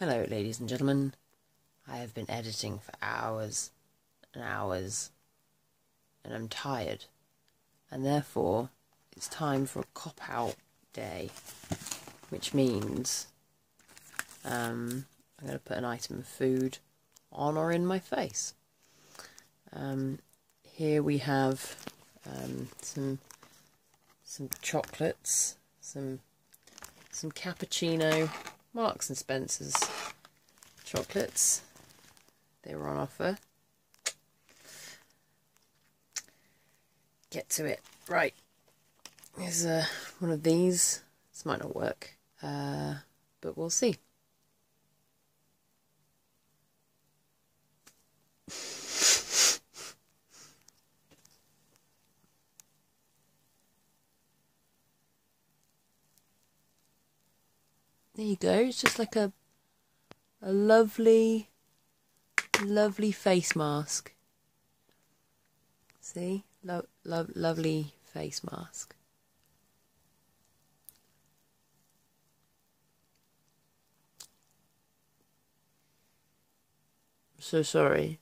Hello, ladies and gentlemen. I have been editing for hours and hours, and I'm tired, and therefore it's time for a cop out day, which means um, I'm going to put an item of food on or in my face. Um, here we have um, some some chocolates, some some cappuccino, Marks and Spencer's chocolates. They were on offer. Get to it. Right. Here's uh, one of these. This might not work, uh, but we'll see. There you go. It's just like a a lovely, lovely face mask. See, lo- lo- lovely face mask. So sorry.